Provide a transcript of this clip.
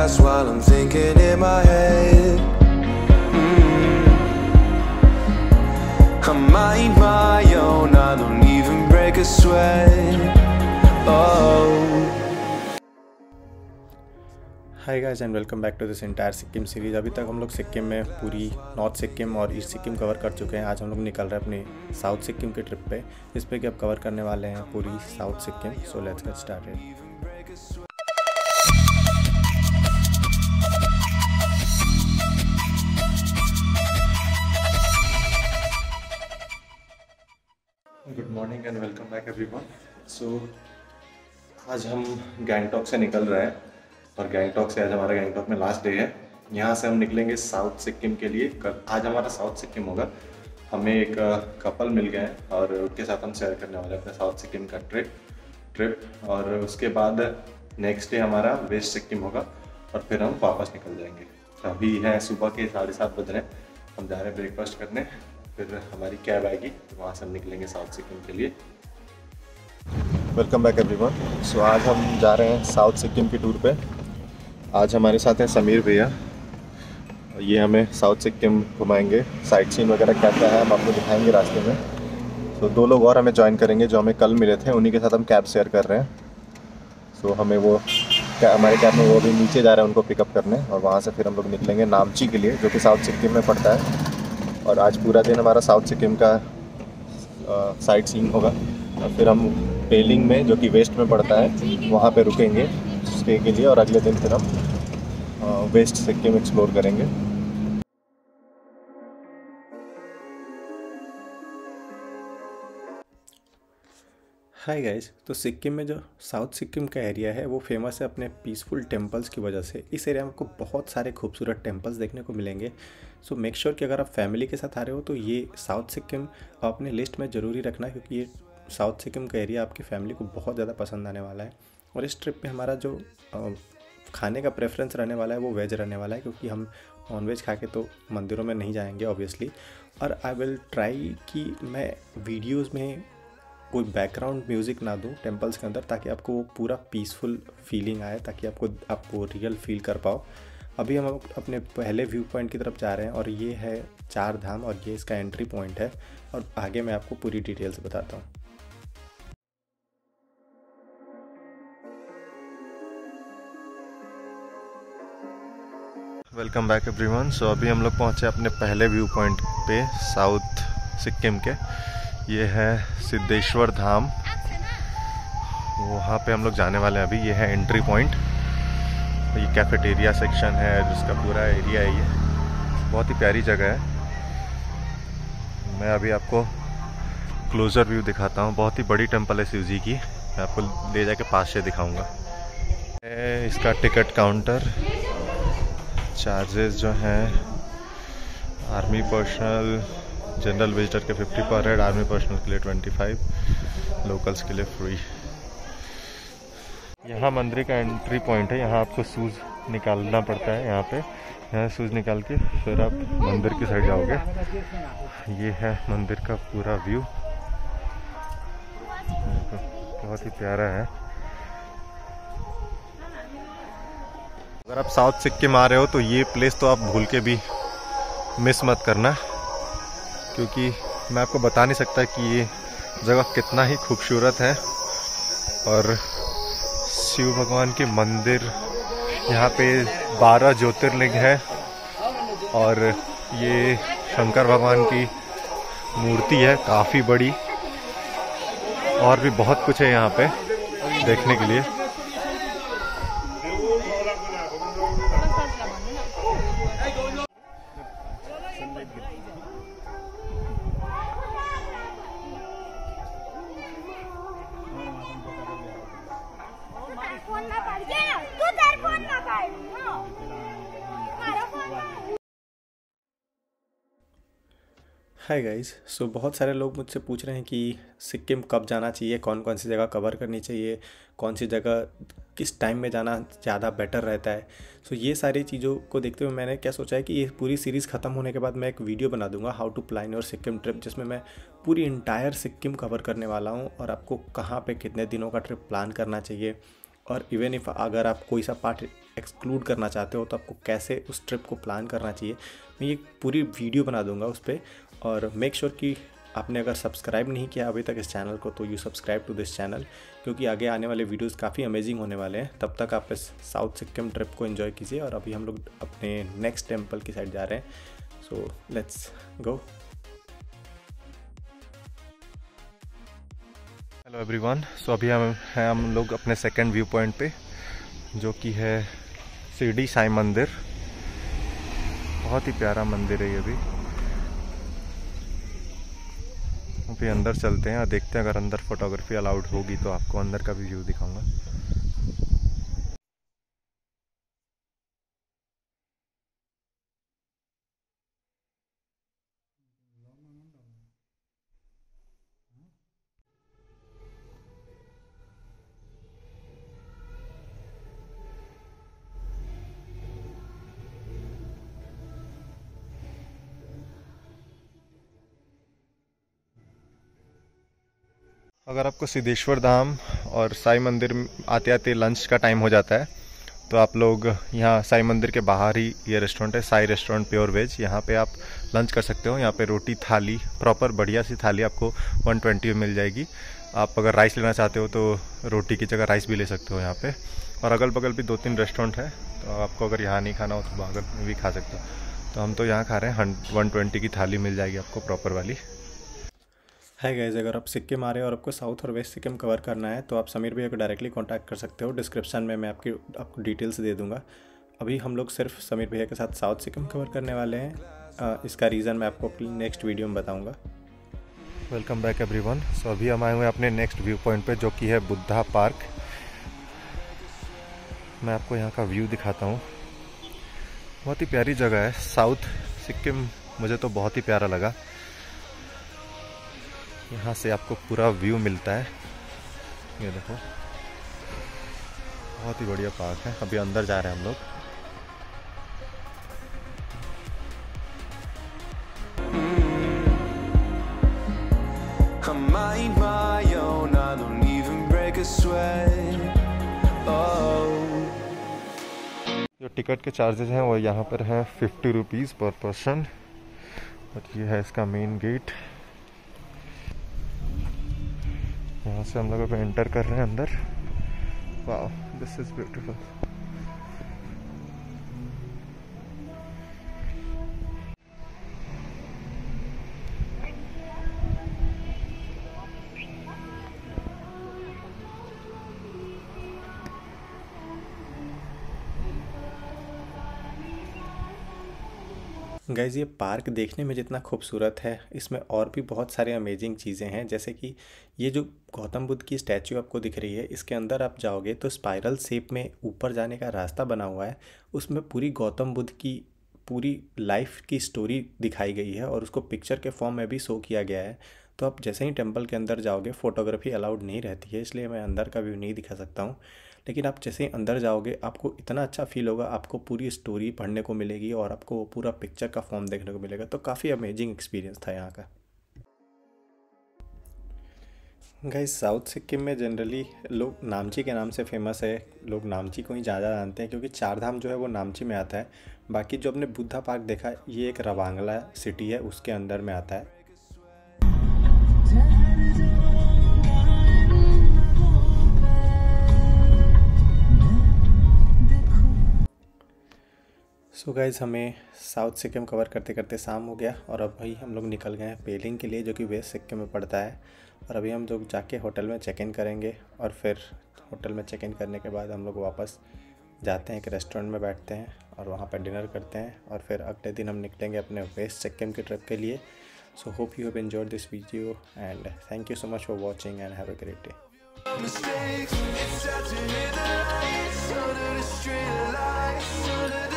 past while I'm thinking in my head. Mm. I mind my own, I don't even break a sweat. Oh. Hi guys and welcome back to this entire Sikkim series अभी तक हम लोग सिक्किम में पूरी north Sikkim और east Sikkim cover कर चुके हैं आज हम लोग निकल रहे हैं अपनी साउथ सिक्किम के ट्रिप पे इस पे कि अब कवर करने वाले हैं पूरी south Sikkim so let's get started so आज हम गैंगटॉक से निकल रहे हैं और गैंगटॉक से आज हमारा गैंगटॉक में लास्ट डे है। यहाँ से हम निकलेंगे साउथ सिक्किम के लिए। कल, आज हमारा साउथ सिक्किम होगा। हमें एक कपल मिल गए हैं और उनके साथ हम शेयर करने वाले अपने साउथ सिक्किम का ट्रिप ट्रिप और उसके बाद नेक्स्ट डे हमारा वेस्ट सिक्किम होगा और फिर हम वापस निकल जाएँगे। अभी हैं सुबह के साढ़े सात बज रहे हैं। हम जा रहे हैं ब्रेकफास्ट करने। फिर हमारी कैब आएगी। वहाँ से हम निकलेंगे साउथ सिक्किम के लिए। वेलकम बैक एवरीवन सो आज हम जा रहे हैं साउथ सिक्किम की टूर पे। आज हमारे साथ हैं समीर भैया। ये हमें साउथ सिक्किम घुमाएँगे। साइट सीन वगैरह क्या क्या है, हम आपको दिखाएँगे रास्ते में। तो दो लोग और हमें ज्वाइन करेंगे जो हमें कल मिले थे। उन्हीं के साथ हम कैब शेयर कर रहे हैं। सो हमें वो हमारे कैब में वो भी नीचे जा रहे हैं उनको पिकअप करने। और वहाँ से फिर हम लोग निकलेंगे नामची के लिए, जो कि साउथ सिक्किम में पड़ता है। और आज पूरा दिन हमारा साउथ सिक्किम का साइट सीन होगा। और फिर हम पेलिंग में, जो कि वेस्ट में पड़ता है, वहाँ पे रुकेंगे स्टे के लिए और अगले दिन फिर हम वेस्ट सिक्किम एक्सप्लोर करेंगे। हाय गाइस तो सिक्किम में जो साउथ सिक्किम का एरिया है, वो फ़ेमस है अपने पीसफुल टेम्पल्स की वजह से। इस एरिया में आपको बहुत सारे खूबसूरत टेम्पल्स देखने को मिलेंगे। सो मेक श्योर कि अगर आप फैमिली के साथ आ रहे हो तो ये साउथ सिक्किम अपने लिस्ट में ज़रूरी रखना, क्योंकि ये साउथ सिक्किम का एरिया आपकी फैमिली को बहुत ज़्यादा पसंद आने वाला है। और इस ट्रिप में हमारा जो खाने का प्रेफरेंस रहने वाला है वो वेज रहने वाला है क्योंकि हम नॉन वेज खा के तो मंदिरों में नहीं जाएँगे ऑब्वियसली और आई विल ट्राई कि मैं वीडियोज़ में कोई बैकग्राउंड म्यूज़िक ना दूँ टेम्पल्स के अंदर ताकि आपको वो पूरा पीसफुल फीलिंग आए, ताकि आपको, आप वो रियल फील कर पाओ। अभी हम अपने पहले व्यू पॉइंट की तरफ़ जा रहे हैं और ये है चार धाम और ये इसका एंट्री पॉइंट है। और आगे मैं आपको पूरी डिटेल्स बताता हूँ। वेलकम बैक एवरीवन सो अभी हम लोग पहुँचे अपने पहले व्यू पॉइंट पे साउथ सिक्किम के। ये है सिद्धेश्वर धाम। वहाँ पे हम लोग जाने वाले हैं अभी। ये है एंट्री पॉइंट ये कैफेटेरिया सेक्शन है, जिसका पूरा एरिया है ये। बहुत ही प्यारी जगह है। मैं अभी आपको क्लोज़र व्यू दिखाता हूँ। बहुत ही बड़ी टेंपल है शिव जी की। मैं आपको ले जाके पास से दिखाऊँगा। इसका टिकट काउंटर चार्जेस जो हैं आर्मी पर्सनल जनरल विजिटर के 50 पर हेड आर्मी पर्सनल के लिए 25 लोकल्स के लिए फ्री यहाँ मंदिर का एंट्री पॉइंट है, यहाँ आपको शूज़ निकालना पड़ता है यहाँ पे। यहाँ शूज़ निकाल के फिर आप मंदिर की साइड जाओगे। ये है मंदिर का पूरा व्यू बहुत ही प्यारा है। अगर आप साउथ सिक्किम आ रहे हो तो ये प्लेस तो आप भूल के भी मिस मत करना, क्योंकि मैं आपको बता नहीं सकता कि ये जगह कितना ही खूबसूरत है। और शिव भगवान के मंदिर, यहाँ पे बारह ज्योतिर्लिंग है, और ये शंकर भगवान की मूर्ति है, काफ़ी बड़ी। और भी बहुत कुछ है यहाँ पे देखने के लिए। हाय गाइस सो बहुत सारे लोग मुझसे पूछ रहे हैं कि सिक्किम कब जाना चाहिए कौन कौन सी जगह कवर करनी चाहिए कौन सी जगह किस टाइम में जाना ज़्यादा बेटर रहता है. सो so, ये सारी चीज़ों को देखते हुए मैंने क्या सोचा है कि ये पूरी सीरीज़ ख़त्म होने के बाद मैं एक वीडियो बना दूँगा how to plan your Sikkim trip जिसमें मैं पूरी इंटायर सिक्किम कवर करने वाला हूँ और आपको कहाँ पर कितने दिनों का ट्रिप प्लान करना चाहिए. और इवन इफ़ अगर आप कोई सा पार्ट एक्सक्लूड करना चाहते हो तो आपको कैसे उस ट्रिप को प्लान करना चाहिए, मैं ये पूरी वीडियो बना दूँगा उस पर और मेक श्योर sure कि आपने अगर सब्सक्राइब नहीं किया अभी तक इस चैनल को तो you subscribe to this channel क्योंकि आगे आने वाले वीडियोस काफ़ी अमेजिंग होने वाले हैं। तब तक आप इस साउथ सिक्किम ट्रिप को एंजॉय कीजिए और अभी हम लोग अपने नेक्स्ट टेंपल की साइड जा रहे हैं। So let's go hello everyone so अभी हम हैं हम लोग अपने सेकंड व्यू पॉइंट पे, जो कि है शिरडी साई मंदिर। बहुत ही प्यारा मंदिर है ये भी। अभी अंदर चलते हैं और देखते हैं, अगर अंदर फोटोग्राफी अलाउड होगी तो आपको अंदर का भी व्यू दिखाऊँगा। अगर आपको सिद्धेश्वर धाम और साई मंदिर आते आते लंच का टाइम हो जाता है तो आप लोग यहाँ साई मंदिर के बाहर ही ये रेस्टोरेंट है, साई रेस्टोरेंट प्योर वेज यहाँ पे आप लंच कर सकते हो। यहाँ पे रोटी, थाली प्रॉपर बढ़िया सी थाली आपको 120 में मिल जाएगी। आप अगर राइस लेना चाहते हो तो रोटी की जगह राइस भी ले सकते हो यहाँ पे। और अगल बगल भी दो तीन रेस्टोरेंट है तो आपको अगर यहाँ नहीं खाना हो तो बाहर में भी खा सकते हो। तो हम तो यहाँ खा रहे हैं वन ट्वेंटी की थाली मिल जाएगी आपको प्रॉपर वाली। है गाइज़ अगर आप सिक्किम आ रहे हो और आपको साउथ और वेस्ट सिक्किम कवर करना है तो आप समीर भैया को डायरेक्टली कॉन्टैक्ट कर सकते हो। डिस्क्रिप्शन में मैं आपकी, आपको डिटेल्स दे दूँगा। अभी हम लोग सिर्फ़ समीर भैया के साथ साउथ सिक्किम कवर करने वाले हैं। इसका रीज़न मैं आपको अपनी नेक्स्ट वीडियो में बताऊँगा। वेलकम बैक एवरीवन सो अभी हम आए हुए अपने नेक्स्ट व्यू पॉइंट पे, जो कि है बुद्धा पार्क। मैं आपको यहाँ का व्यू दिखाता हूँ। बहुत ही प्यारी जगह है। साउथ सिक्किम मुझे तो बहुत ही प्यारा लगा। यहाँ से आपको पूरा व्यू मिलता है। ये देखो। बहुत ही बढ़िया पार्क है। अभी अंदर जा रहे हैं हम लोग। जो टिकट के चार्जेस हैं वो यहाँ पर हैं फिफ्टी रुपीज़ पर पर्सन और ये है इसका मेन गेट यहाँ से हम लोग अभी एंटर कर रहे हैं अंदर। वाह दिस इज़ ब्यूटीफुल गाइज़ ये पार्क देखने में जितना खूबसूरत है, इसमें और भी बहुत सारे अमेजिंग चीज़ें हैं, जैसे कि ये जो गौतम बुद्ध की स्टैचू आपको दिख रही है, इसके अंदर आप जाओगे तो स्पाइरल शेप में ऊपर जाने का रास्ता बना हुआ है, उसमें पूरी गौतम बुद्ध की पूरी लाइफ की स्टोरी दिखाई गई है और उसको पिक्चर के फॉर्म में भी शो किया गया है। तो आप जैसे ही टेंपल के अंदर जाओगे फ़ोटोग्राफी अलाउड नहीं रहती है, इसलिए मैं अंदर का व्यू नहीं दिखा सकता हूँ। लेकिन आप जैसे ही अंदर जाओगे, आपको इतना अच्छा फील होगा, आपको पूरी स्टोरी पढ़ने को मिलेगी और आपको वो पूरा पिक्चर का फॉर्म देखने को मिलेगा। तो काफ़ी अमेजिंग एक्सपीरियंस था यहाँ का। गाइस साउथ सिक्किम में जनरली लोग नामची के नाम से फ़ेमस है। लोग नामची को ही ज़्यादा जानते हैं क्योंकि चार धाम जो है वो नामची में आता है। बाकी जो हमने बुद्धा पार्क देखा, ये एक रवांगला सिटी है, उसके अंदर में आता है। सो so गाइज़ हमें साउथ सिक्किम कवर करते करते शाम हो गया और अब भाई हम लोग निकल गए हैं पेलिंग के लिए, जो कि वेस्ट सिक्किम में पड़ता है। और अभी हम लोग जाके होटल में चेक इन करेंगे और फिर होटल में चेक इन करने के बाद हम लोग वापस जाते हैं एक रेस्टोरेंट में बैठते हैं और वहाँ पर डिनर करते हैं और फिर अगले दिन हम निकलेंगे अपने वेस्ट सिक्किम की ट्रिप के लिए। So hope you have enjoyed this video and thank you so much for watching and have a great day mistakes, It's the street lights the